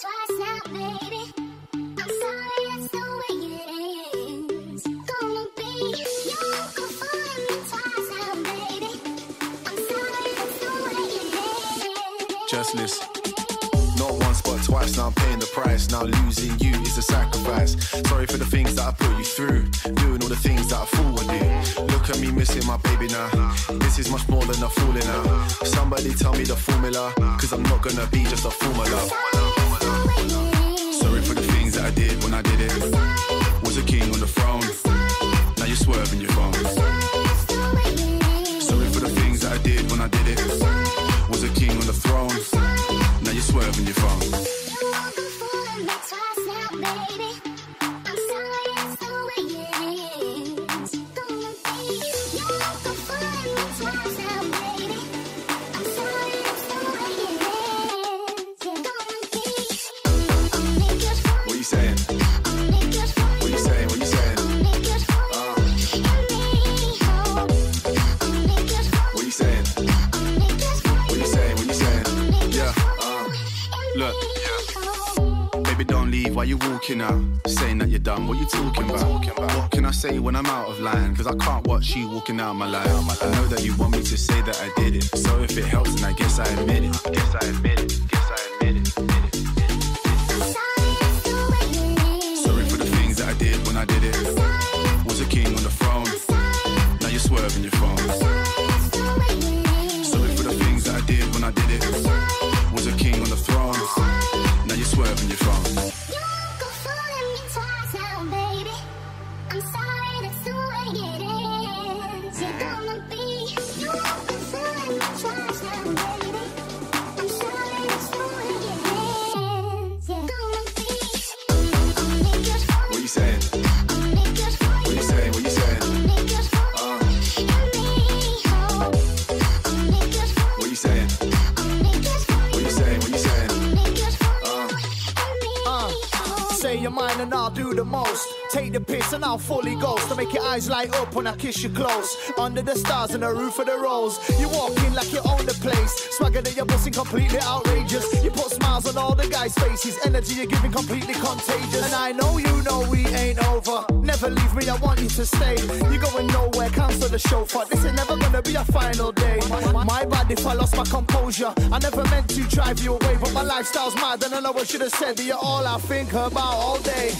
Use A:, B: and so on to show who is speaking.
A: twice now, baby. I'm sorry, that's the way it is. Gonna be your uncle fooling me twice now, baby. I'm sorry, that's the way it is.
B: Just listen. Not once but twice, now I'm paying the price. Now losing you is a sacrifice. Sorry for the things that I put you through. Doing all the things that I fool would do. Look at me missing my baby now. This is much more than a fooling now. Somebody tell me the formula. Cause I'm not gonna be just a formula. Sorry for the things that I did when I did it. Was a king on the throne. Now you're swerving your phone. Look. Baby, don't leave while you're walking out. Saying that you're done, what you talking about? What can I say when I'm out of line? Cause I can't watch you walking out my life. I know that you want me to say that I did it. So if it helps, then I guess I admit it. I guess I admit it. Guess I admit it. Admit it.
A: Sorry, that's the way it is.
B: Sorry for the things that I did when I did it. Was a king on the throne. Now you're swerving your phone. Your
C: mind and I'll do the most. Take the piss and I'll fully ghost to make your eyes light up when I kiss you close. Under the stars and the roof of the rose. You walk in like you own the place. Swagger that you're busting completely outrageous. You put smiles on all the guys' faces. Energy you're giving completely contagious. And I know you know we ain't over. Never leave me, I want you to stay. You're going nowhere, cancel the show for this is never gonna be a final day. My bad if I lost my composure. I never meant to drive you away, but my lifestyle's mad and I know I should have said that you're all I think about all day.